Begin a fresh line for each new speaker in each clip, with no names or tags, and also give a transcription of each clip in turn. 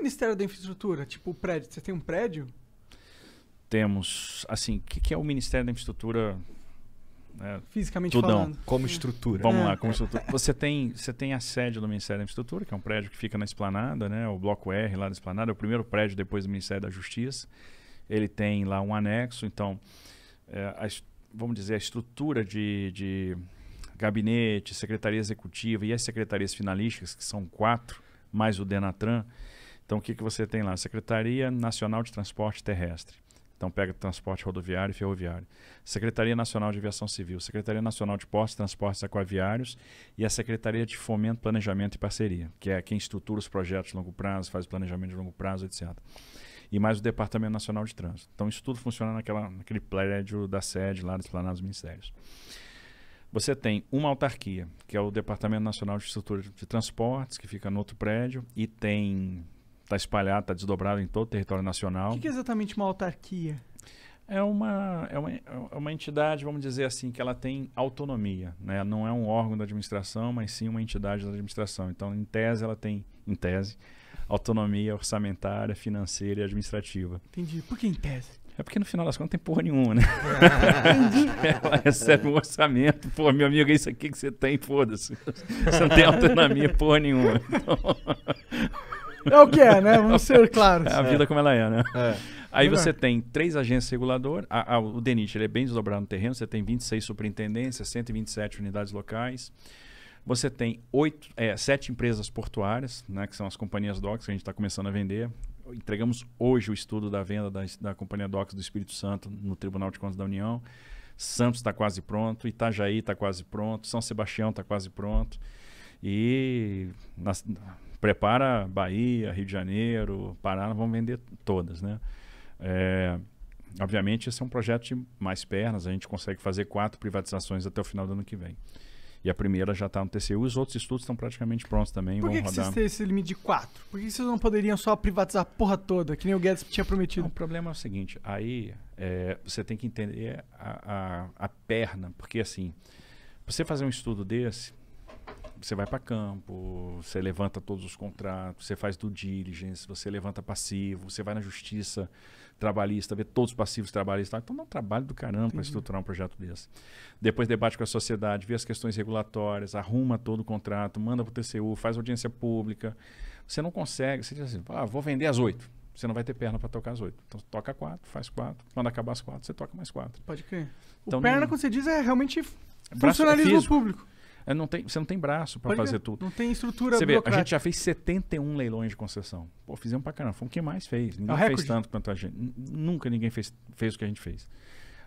Ministério da Infraestrutura? Tipo, o prédio. Você tem um prédio?
Temos, assim, o que, que é o Ministério da Infraestrutura? É,
Fisicamente
Tudão.
falando.
Como estrutura.
Vamos
É.
lá, como estrutura. Você tem, você tem a sede do Ministério da Infraestrutura, que é um prédio que fica na Esplanada, né? O Bloco R lá da Esplanada, é o primeiro prédio depois do Ministério da Justiça. Ele tem lá um anexo, então, é, a vamos dizer, a estrutura de, de gabinete, secretaria executiva e as secretarias finalísticas, que são quatro, mais o Denatran. Então, o que, que você tem lá? Secretaria Nacional de Transporte Terrestre. Então, pega transporte rodoviário e ferroviário. Secretaria Nacional de Aviação Civil, Secretaria Nacional de Portos e Transportes Aquaviários e a Secretaria de Fomento, Planejamento e Parceria, que é quem estrutura os projetos de longo prazo, faz o planejamento de longo prazo, etc. E mais o Departamento Nacional de Trânsito. Então, isso tudo funciona naquela, naquele prédio da sede lá dos Planados Ministérios. Você tem uma autarquia, que é o Departamento Nacional de Estrutura de Transportes, que fica no outro prédio, e tem. Está espalhado, está desdobrado em todo o território
O
nacional.
que, que é exatamente uma autarquia?
É uma, é, uma, é uma entidade, vamos dizer assim, que ela tem autonomia. Né? Não é um órgão da administração, mas sim uma entidade da administração. Então, em tese, ela tem, em tese, autonomia orçamentária, financeira e administrativa.
Entendi. Por que em tese?
É porque no final das contas não tem porra nenhuma, né? ela recebe um orçamento, pô, meu amigo, é isso aqui que você tem, foda-se. Você não tem autonomia porra nenhuma.
É o que é, né? Vamos ser claros.
É a vida como ela é, né?
É.
Aí
Melhor.
você tem três agências reguladoras. A- a- o DENIT ele é bem desdobrado no terreno. Você tem 26 superintendências, 127 unidades locais. Você tem oito, é, sete empresas portuárias, né, que são as companhias DOCS que a gente está começando a vender. Entregamos hoje o estudo da venda da, da companhia DOCS do Espírito Santo no Tribunal de Contas da União. Santos está quase pronto, Itajaí está quase pronto, São Sebastião está quase pronto. E nas- prepara Bahia, Rio de Janeiro, Pará, nós vamos vender todas, né? É, obviamente, esse é um projeto de mais pernas. A gente consegue fazer quatro privatizações até o final do ano que vem. E a primeira já está no TCU. Os outros estudos estão praticamente prontos também.
Por que, que vocês têm esse limite de quatro? Por que vocês não poderiam só privatizar a porra toda, que nem o Guedes tinha
Não,
prometido?
o problema é o seguinte, aí é, você tem que entender a, a, a perna, porque assim, você fazer um estudo desse, você vai para campo, você levanta todos os contratos, você faz due diligence, você levanta passivo, você vai na justiça trabalhista, vê todos os passivos trabalhistas. Então dá um trabalho do caramba para estruturar um projeto desse. Depois debate com a sociedade, vê as questões regulatórias, arruma todo o contrato, manda para o TCU, faz audiência pública. Você não consegue, você diz assim, ah, vou vender às oito. Você não vai ter perna para tocar às oito. Então toca quatro, faz quatro. Quando acabar as quatro, você toca mais quatro.
Pode crer.
Então,
o perna,
não-
como você diz, é realmente
Braço- é
funcionalismo
físico.
público.
É, não tem, você não tem braço para fazer tudo.
Não tem estrutura
Você vê, a gente já fez 71 leilões de concessão. Pô, fizemos pra caramba. Foi o que mais fez. Ninguém fez
recorde.
tanto quanto a gente. Nunca ninguém fez, fez o que a gente fez.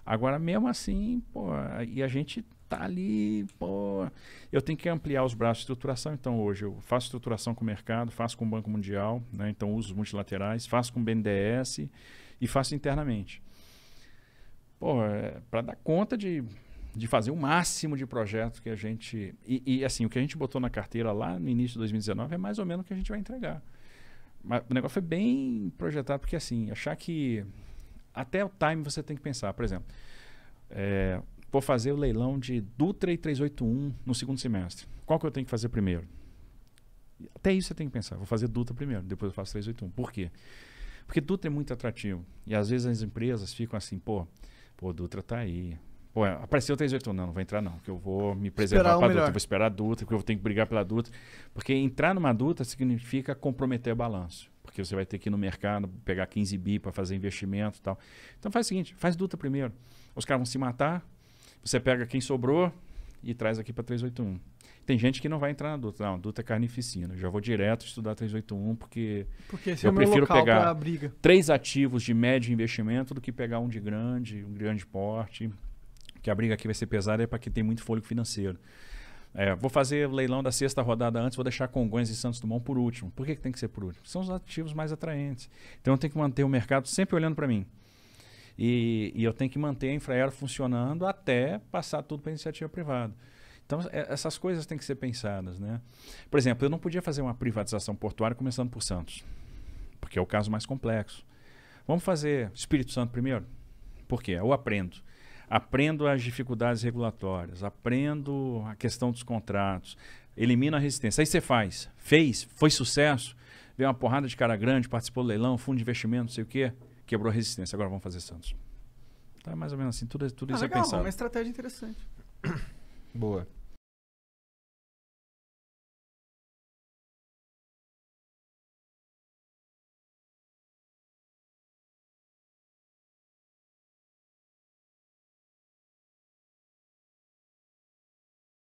Agora, mesmo assim, pô, e a gente tá ali, pô. Eu tenho que ampliar os braços de estruturação. Então, hoje, eu faço estruturação com o mercado, faço com o Banco Mundial, né? Então, uso os multilaterais, faço com o BNDES e faço internamente. Pô, é, para dar conta de, de fazer o máximo de projetos que a gente. E, e, assim, o que a gente botou na carteira lá no início de 2019 é mais ou menos o que a gente vai entregar. Mas o negócio foi bem projetado, porque assim, achar que. Até o time você tem que pensar. Por exemplo, é, vou fazer o leilão de Dutra e 381 no segundo semestre. Qual que eu tenho que fazer primeiro? Até isso você tem que pensar. Vou fazer Dutra primeiro, depois eu faço 381. Por quê? Porque Dutra é muito atrativo. E às vezes as empresas ficam assim, pô, pô, Dutra tá aí. Pô, apareceu o 381, não, não vou entrar não, porque eu vou me preservar para
melhor.
Dutra, vou esperar a Dutra, porque eu tenho que brigar pela Dutra. Porque entrar numa Dutra significa comprometer o balanço. Porque você vai ter que ir no mercado, pegar 15 bi para fazer investimento e tal. Então faz o seguinte, faz Dutra primeiro. Os caras vão se matar, você pega quem sobrou e traz aqui para 381. Tem gente que não vai entrar na Dutra. Não, Dutra é carnificina. Eu já vou direto estudar 381 porque
Porque
Eu
é
prefiro pegar- três ativos de médio investimento do que pegar um de grande, um grande porte. Que a briga aqui vai ser pesada é para quem tem muito fôlego financeiro. É, vou fazer leilão da sexta rodada antes, vou deixar Congonhas e Santos Dumont por último. Por que, que tem que ser por último? São os ativos mais atraentes. Então eu tenho que manter o mercado sempre olhando para mim. E, e eu tenho que manter a Infraero funcionando até passar tudo para iniciativa privada. Então é- essas coisas têm que ser pensadas. Né? Por exemplo, eu não podia fazer uma privatização portuária começando por Santos, porque é o caso mais complexo. Vamos fazer Espírito Santo primeiro? Por quê? Eu aprendo. Aprendo as dificuldades regulatórias, aprendo a questão dos contratos, elimino a resistência. Aí você faz, fez, foi sucesso, Veio uma porrada de cara grande, participou do leilão, fundo de investimento, não sei o quê. Quebrou a resistência, agora vamos fazer Santos. Tá mais ou menos assim, tudo, tudo
Ah,
isso
legal,
é pensado.
uma estratégia interessante.
Boa.